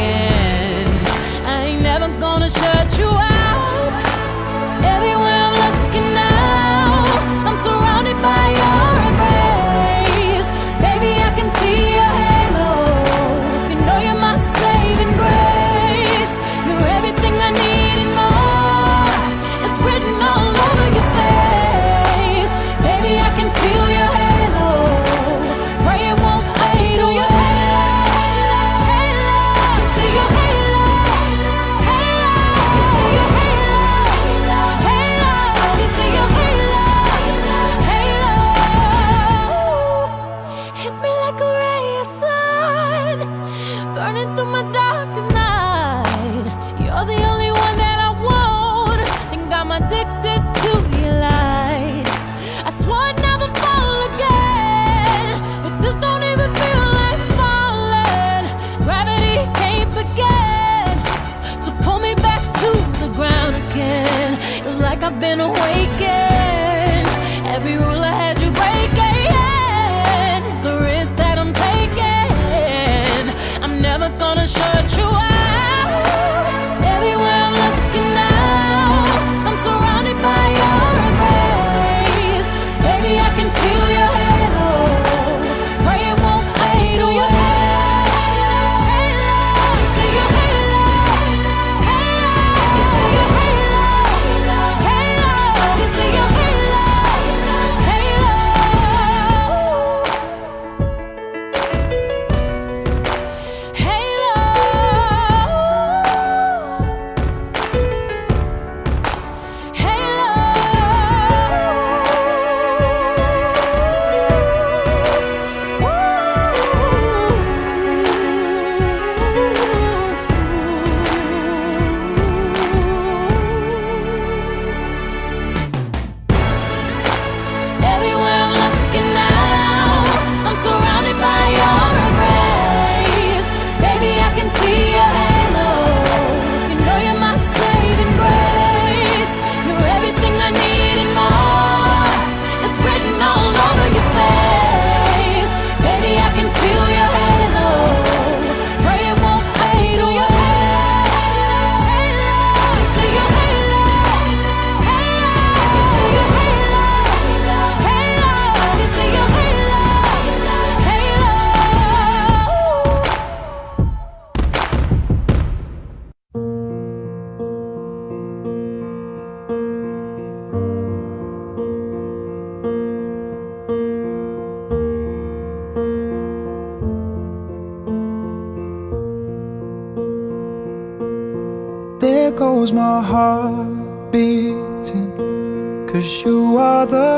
I'm. I ain't never gonna shut you out. I've been awakened. Every rule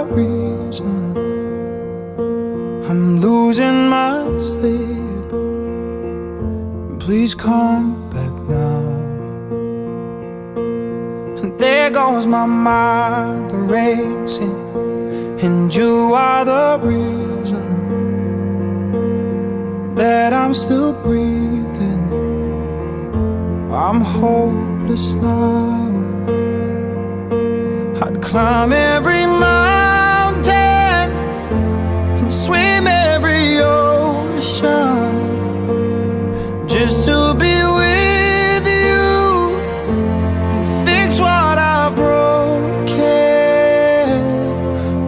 reason I'm losing my sleep. Please come back now. And there goes my mind racing. And you are the reason that I'm still breathing. I'm hopeless now. I'd climb every mountain swim every ocean just to be with you and fix what I've broken.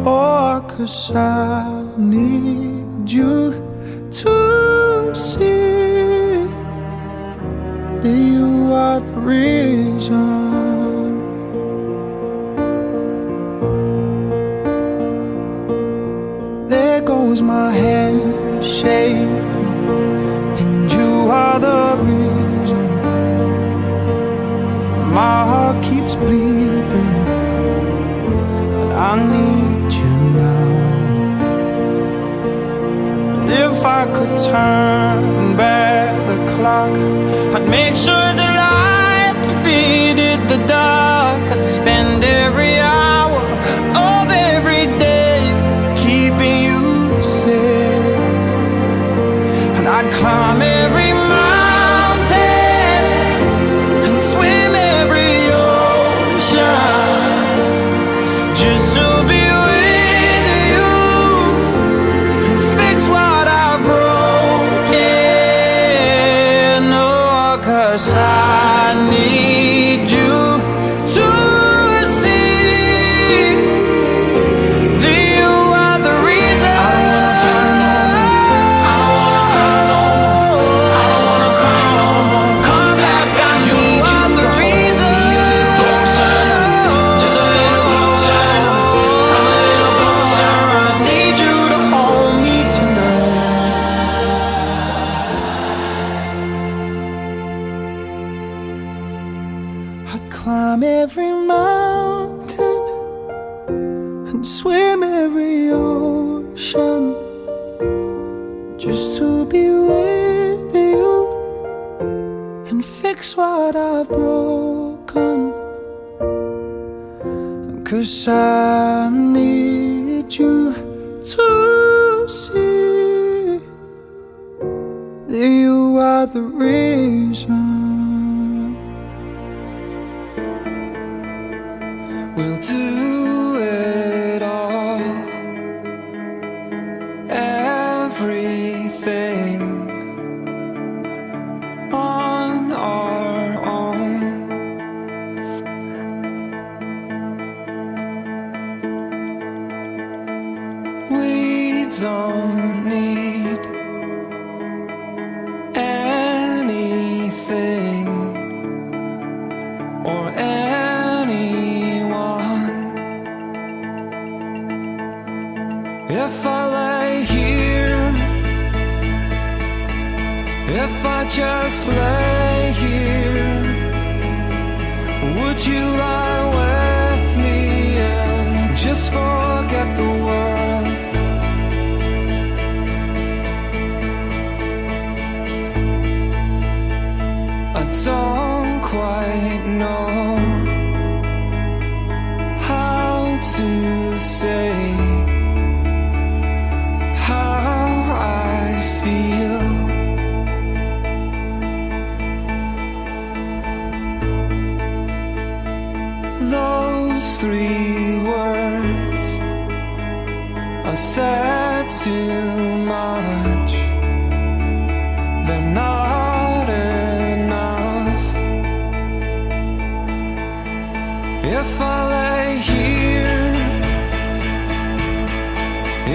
Oh, cause I need you to see that you are the reason. shaking And you are the reason. My heart keeps bleeding And I need you now. And if I could turn back the clock time Cause I need you to see That you are the reason slow too much. They're not enough. If I lay here,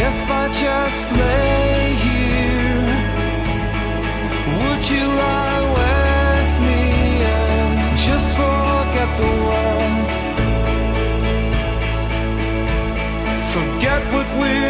if I just lay here, would you lie with me and just forget the world? Forget what we're.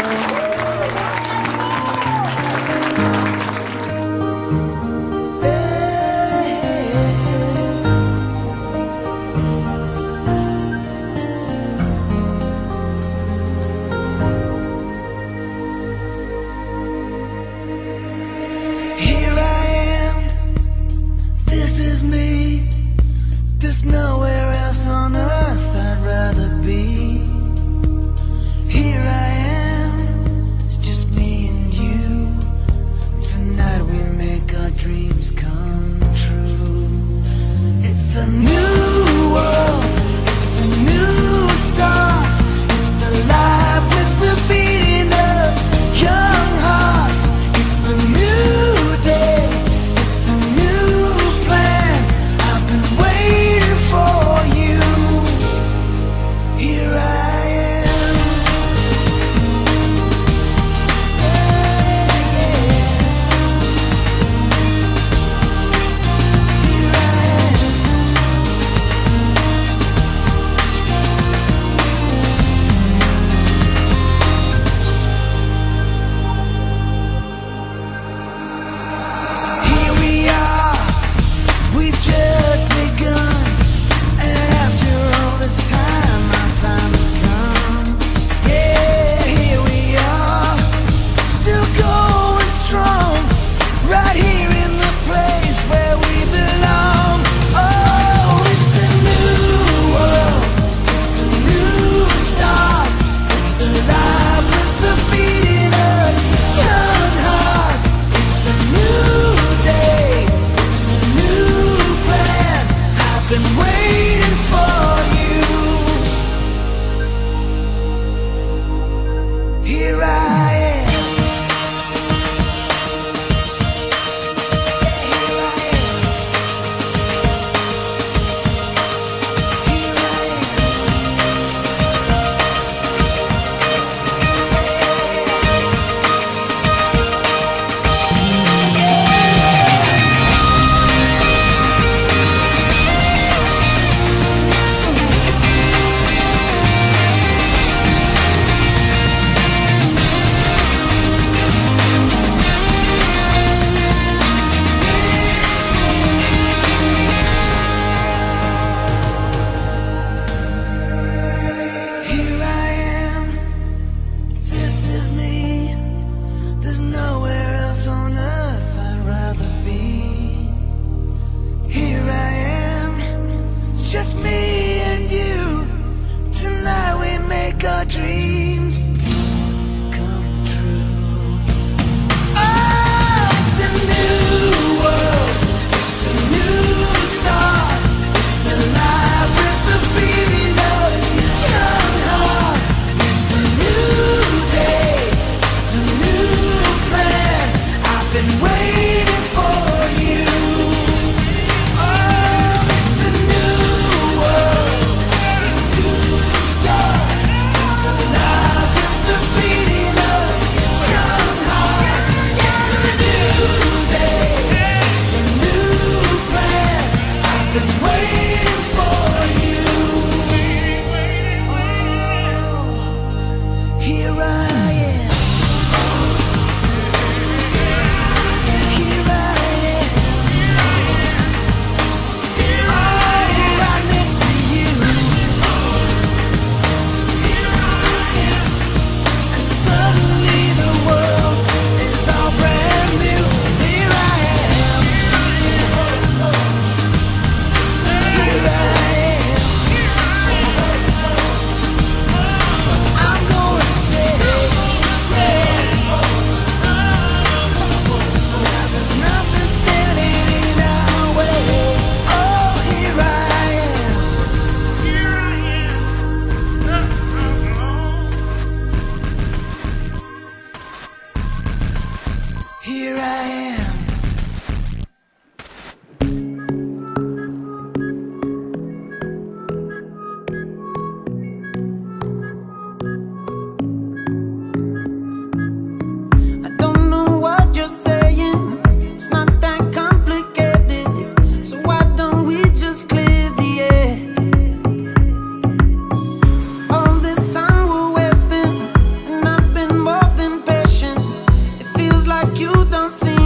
don't see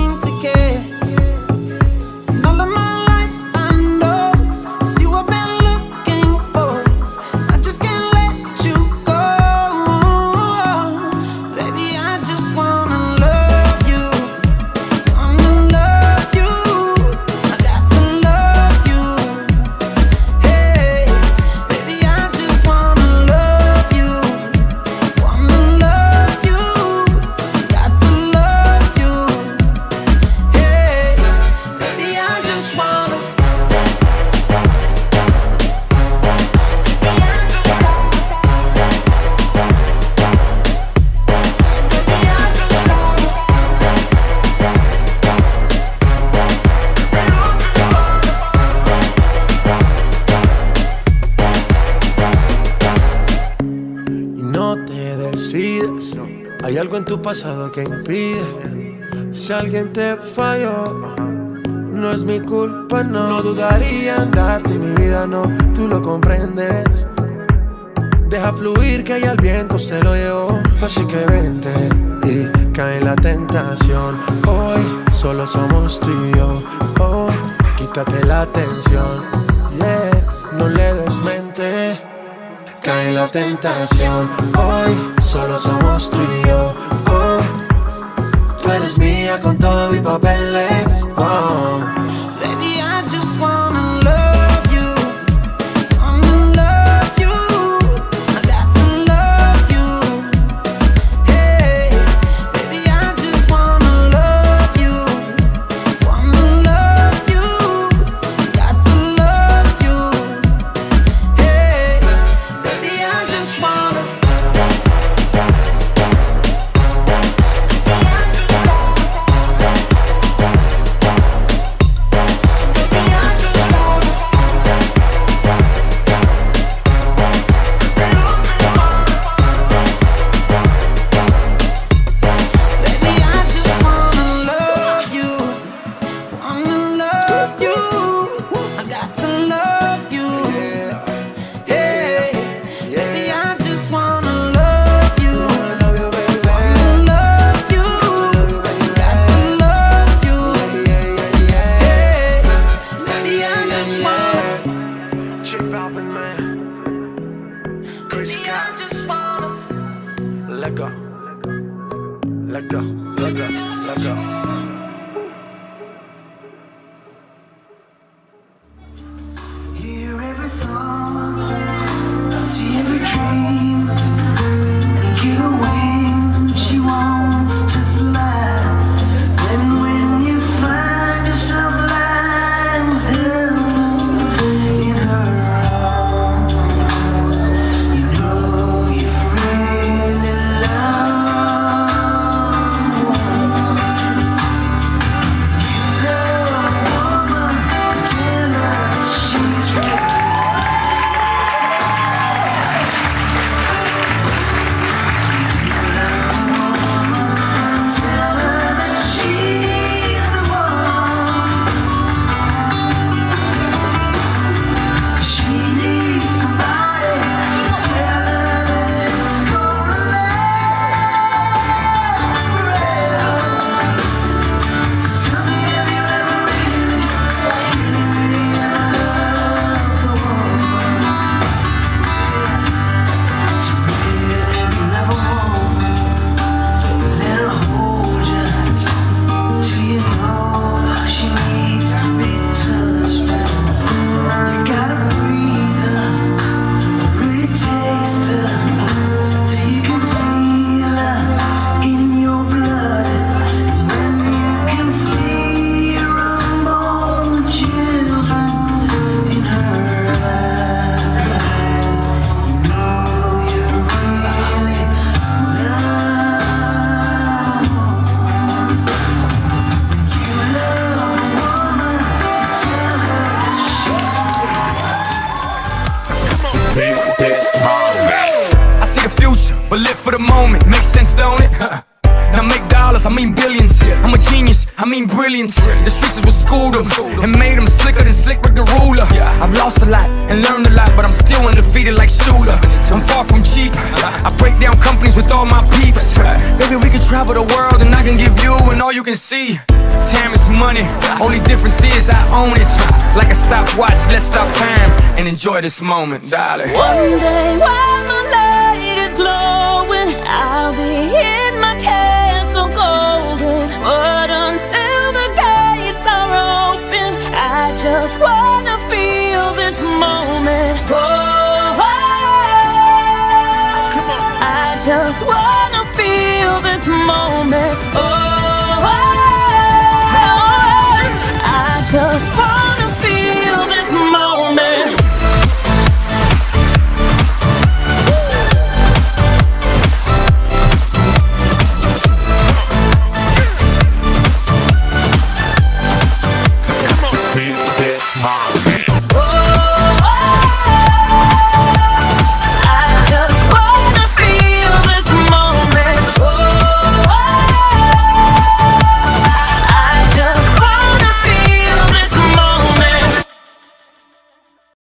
Hay algo en tu pasado que impide. Si alguien te falló, no es mi culpa, no. No dudaría en darte mi vida, no. Tú lo comprendes. Deja fluir que ya el viento se lo llevó. Así que vente y cae en la tentación. Hoy solo somos tú y yo. Oh, quítate la tensión. Yeah, tentación. Hoy solo somos tú y yo. Oh, tú eres mía con todo y papeles. Oh. Let go. Let go. Let go. A genius, I mean brilliance. The streets is what schooled them and made them slicker than Slick Rick the ruler. I've lost a lot and learned a lot, but I'm still undefeated like Shula. I'm far from cheap. I break down companies with all my peeps. Baby, we can travel the world and I can give you and all you can see. Time is money, only difference is I own it. Like a stopwatch, let's stop time and enjoy this moment, darling. One day while my light is glowing, I'll be in just wanna feel this moment. Oh, oh, oh, oh. I just